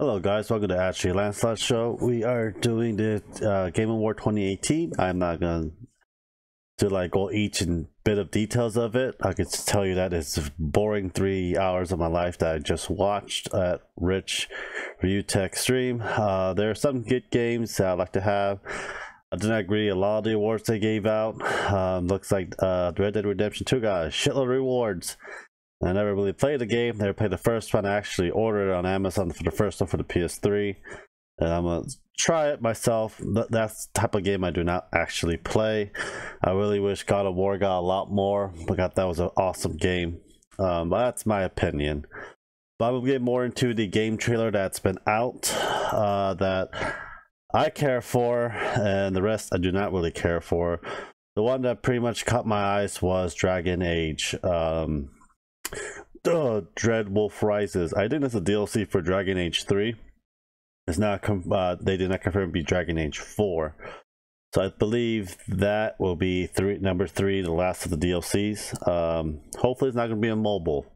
Hello guys, welcome to Ashley Lancelot Show. We are doing the uh, Game Award 2018. I'm not going to do like go each and bit of details of it. I can tell you that it's boring three hours of my life that I just watched at Rich Review Tech stream. Uh, there are some good games that I like to have. I did not agree a lot of the awards they gave out. Um, looks like uh, Red Dead Redemption 2 got a shitload of rewards. I never really played the game. Never played the first one. I actually ordered it on Amazon for the first one for the PS3. And I'm gonna try it myself. That's the type of game I do not actually play. I really wish God of War got a lot more. I thought that was an awesome game. Um, but that's my opinion. But I'm gonna get more into the game trailer that's been out uh, that I care for, and the rest I do not really care for. The one that pretty much caught my eyes was Dragon Age. Um, uh, Dread Wolf Rises. I think that's a DLC for Dragon Age 3. It's not uh, they did not confirm to be Dragon Age 4. So I believe that will be three number three, the last of the DLCs. Um, hopefully it's not gonna be on mobile.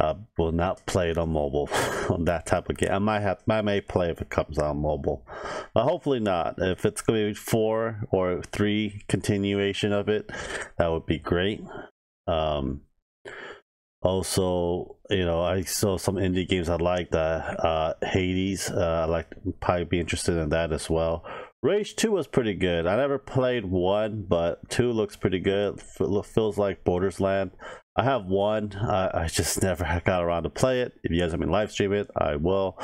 Uh, will not play it on mobile on that type of game. I might have I may play if it comes on mobile. But hopefully not. If it's gonna be four or three continuation of it, that would be great. Um, also you know i saw some indie games i like uh, uh hades uh, i like probably be interested in that as well. Rage 2 was pretty good. I never played one but 2 looks pretty good. Feels like borderland i have one. I, I just never got around to play it. If you guys have been live stream it i will.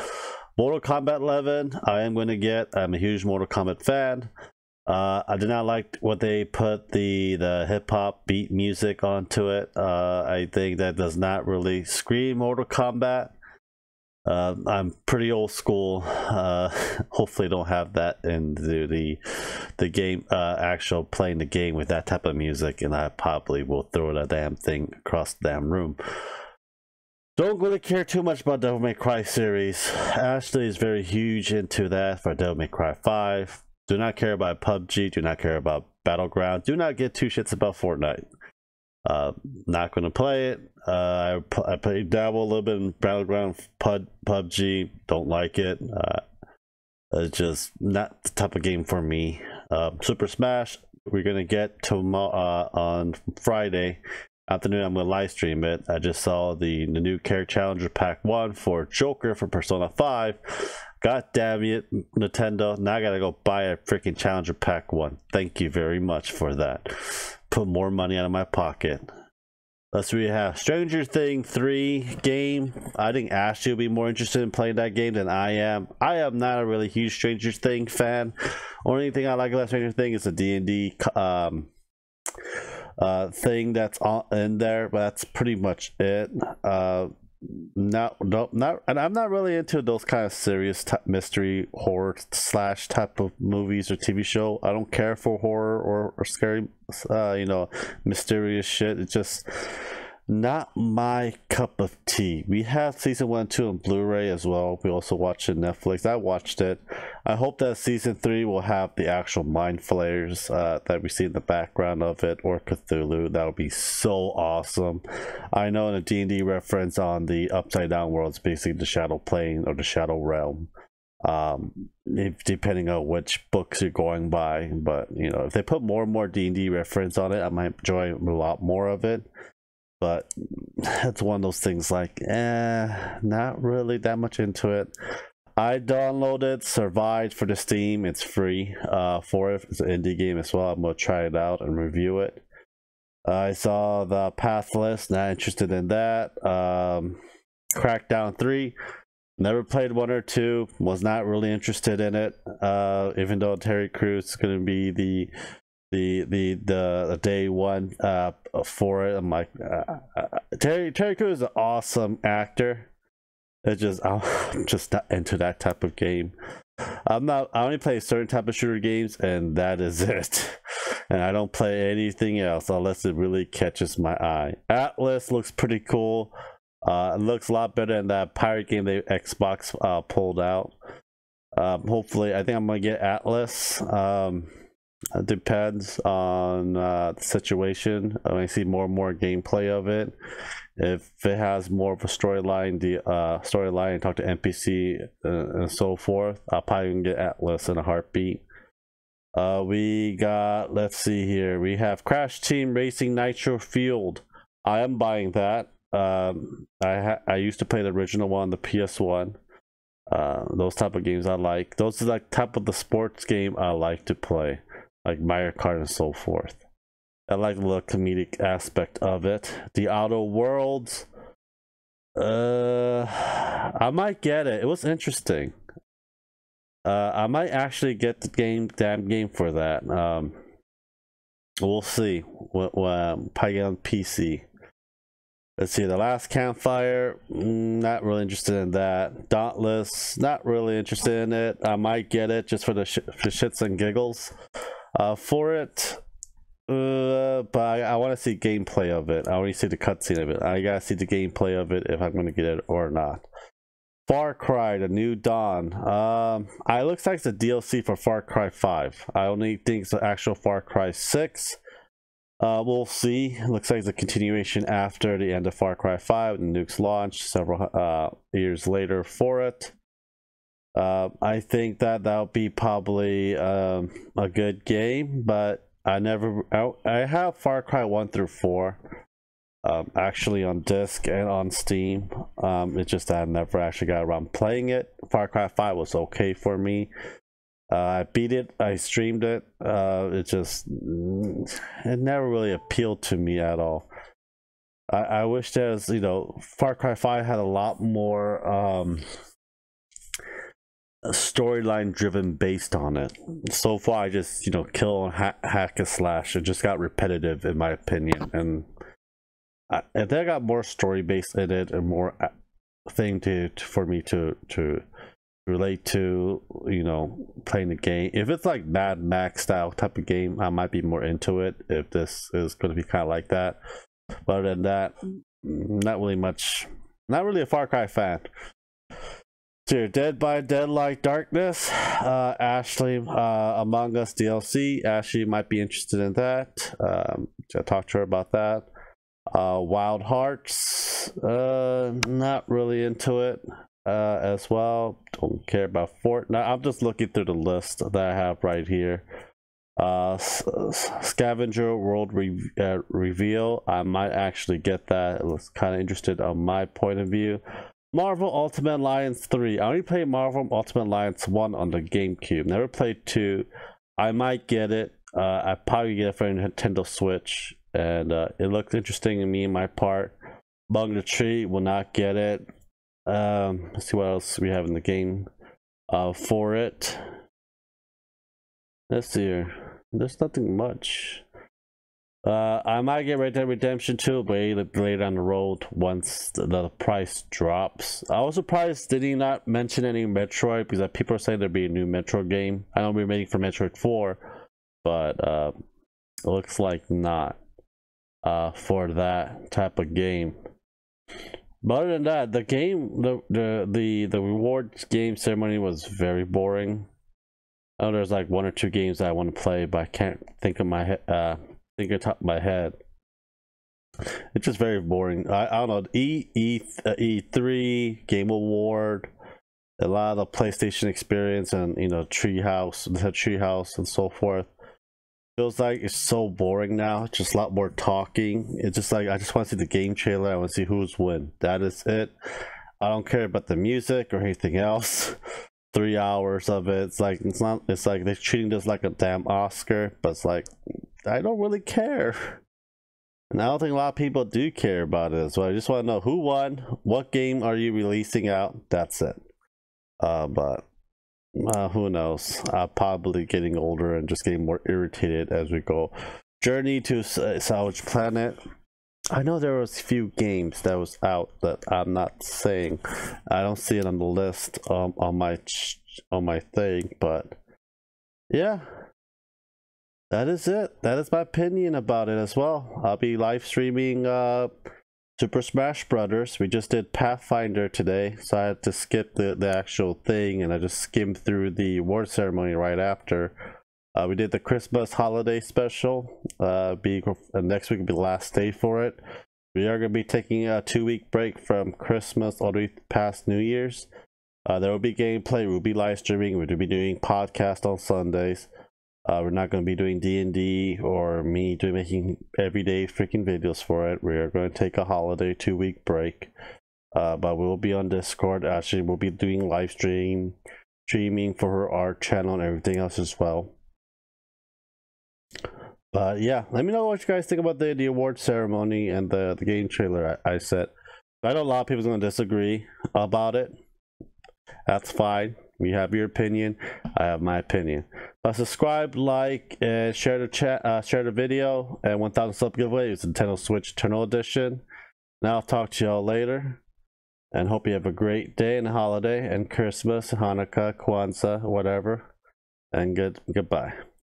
Mortal kombat 11 i am going to get. I'm a huge mortal kombat fan uh, I did not like what they put the the hip hop beat music onto it. Uh, I think that does not really scream Mortal Kombat. Uh, I'm pretty old school. Uh, hopefully, don't have that in the the, game uh, actual playing the game with that type of music, and I probably will throw that damn thing across the damn room. Don't really care too much about Devil May Cry series. Ashley is very huge into that for Devil May Cry 5 do not care about PUBG. Do not care about Battleground. Do not get two shits about Fortnite. Uh, not going to play it. Uh, I, I play dabble a little bit in Battleground Pub, PUBG. Don't like it. Uh, it's just not the type of game for me. Uh, Super Smash. We're gonna get tomorrow uh, on Friday afternoon. I'm gonna live stream it. I just saw the the new Character Challenger Pack One for Joker for Persona Five. God damn it, Nintendo. Now I gotta go buy a freaking Challenger Pack 1. Thank you very much for that. Put more money out of my pocket. Let's we have Stranger Thing 3 game. I think Ashley will be more interested in playing that game than I am. I am not a really huge Stranger Thing fan. Only thing I like about Stranger Thing is the D&D um, uh, thing that's in there, but that's pretty much it. Uh, not no not and i'm not really into those kind of serious type mystery horror slash type of movies or tv show. I don't care for horror or, or scary uh you know mysterious shit. It's just not my cup of tea. We have season one, two on Blu-ray as well. We also watched it Netflix. I watched it. I hope that season three will have the actual mind flayers uh, that we see in the background of it, or Cthulhu. That would be so awesome. I know in a D&D reference on the Upside Down world, it's basically the Shadow Plane or the Shadow Realm. Um, if, depending on which books you're going by, but you know, if they put more and more D&D reference on it, I might enjoy a lot more of it but it's one of those things like eh not really that much into it. I downloaded survived for the steam. It's free uh for it. It's an indie game as well. I'm gonna try it out and review it. I saw the pathless not interested in that. Um crackdown 3 never played one or two. Was not really interested in it. Uh even though terry crews is going to be the the the the, day one uh for it. I'm like uh, uh, Terry Terry Crews is an awesome actor. It's just I'm just not into that type of game. I'm not. I only play certain type of shooter games, and that is it. And I don't play anything else unless it really catches my eye. Atlas looks pretty cool. Uh, it looks a lot better than that pirate game that Xbox uh, pulled out. Um, hopefully, I think I'm gonna get Atlas. Um, It depends on uh, the situation. I see more and more gameplay of it. If it has more of a storyline, the uh, storyline, talk to NPC uh, and so forth, I'll probably get Atlas in a heartbeat. Uh, we got, let's see here, we have Crash Team Racing Nitro-Fueled. I am buying that. Um, I I used to play the original one, the PS1. Uh, those type of games I like. Those are like type of the sports game I like to play, like Mario Kart and so forth. I like the comedic aspect of it. The Outer Worlds, uh, I might get it. It was interesting. Uh, I might actually get the game, damn game for that. Um, we'll see. What, what, probably on PC. Let's see, the last campfire, mm, not really interested in that. Dauntless, not really interested in it. I might get it just for the sh for shits and giggles. Uh, for it, uh, but I, I want to see gameplay of it. I to see the cutscene of it. I gotta see the gameplay of it if I'm gonna get it or not. Far Cry: The New Dawn. Um, it looks like it's a DLC for Far Cry 5. I only think it's the actual Far Cry 6. Uh, we'll see. looks like it's a continuation after the end of Far Cry 5 and Nuke's launch several uh, years later for it. Uh, I think that that'll be probably um, a good game, but I never. I, I have Far Cry 1 through 4 um, actually on disc and on Steam. Um, it's just that I never actually got around playing it. Far Cry 5 was okay for me. Uh, I beat it. I streamed it. Uh, it just it never really appealed to me at all. I, I wish there's you know Far Cry Five had a lot more um, storyline driven based on it. So far, I just you know kill and ha- hack a slash. It just got repetitive in my opinion. And I, if they got more story based in it and more uh, thing to, to for me to to relate to you know playing the game if it's like mad max style type of game i might be more into it if this is going to be kind of like that but other than that not really much not really a far cry fan Dead by Daylight darkness uh ashley uh among us dlc ashley might be interested in that um i talked to her about that uh wild hearts uh not really into it uh, as well. Don't care about Fortnite. I'm just looking through the list that I have right here. Uh, Scavenger World Re uh, Reveal. I might actually get that. It looks kind of interested on my point of view. Marvel Ultimate Alliance 3. I only played Marvel Ultimate Alliance 1 on the GameCube. Never played 2. I might get it. Uh, I probably get it for Nintendo Switch. And uh, it looks interesting to me, and my part. Bung the Tree will not get it. Um, let's see what else we have in the game uh, for it. Let's see here. There's nothing much. Uh, I might get Red Dead Redemption 2 way later on the road once the, the, price drops. I was surprised did he not mention any Metroid because people are saying there'd be a new Metroid game. I know we're waiting for Metroid 4, but uh, it looks like not uh, for that type of game. But other than that, the game, the the the the rewards game ceremony was very boring. Know there's like one or two games I want to play, but I can't think of my. Uh, think of top of my head. It's just very boring. I, I don't know. E E uh, E three Game Award, a lot of PlayStation experience, and you know Treehouse, the Treehouse, and so forth feels like it's so boring now. Just a lot more talking. It's just like I just want to see the game trailer. I want to see who's win. That is it. I don't care about the music or anything else. Three hours of it. It's like it's not. It's like they're treating this like a damn Oscar, but it's like I don't really care. And I don't think a lot of people do care about it. So I just want to know who won. What game are you releasing out? That's it. Uh, but uh, who knows? Uh, probably getting older and just getting more irritated as we go. Journey to uh, Savage Planet. I know there was a few games that was out that I'm not saying. I don't see it on the list um, on my on my thing, but yeah, that is it. That is my opinion about it as well. I'll be live streaming uh, Super Smash Brothers. We just did Pathfinder today, so I had to skip the, the actual thing and I just skimmed through the award ceremony right after. Uh, we did the Christmas holiday special. Uh, be uh, next week will be the last day for it. We are going to be taking a two week break from Christmas all the way past New Year's. Uh, there will be gameplay. We'll be live streaming. We'll be doing podcast on Sundays. Uh, we're not going to be doing D and D or me doing making everyday freaking videos for it. We are going to take a holiday two week break. Uh, but we will be on Discord. Actually, we'll be doing live stream streaming for our channel and everything else as well. But yeah, let me know what you guys think about the, the award ceremony and the, the game trailer I, I said. I know a lot of people are going to disagree about it. That's fine. You have your opinion. I have my opinion. But subscribe, like, and share the chat, uh, share the video, and 1,000 sub giveaway. It's Nintendo Switch Eternal Edition. Now I'll talk to y'all later, and hope you have a great day and holiday, and Christmas, Hanukkah, Kwanzaa, whatever. And good goodbye.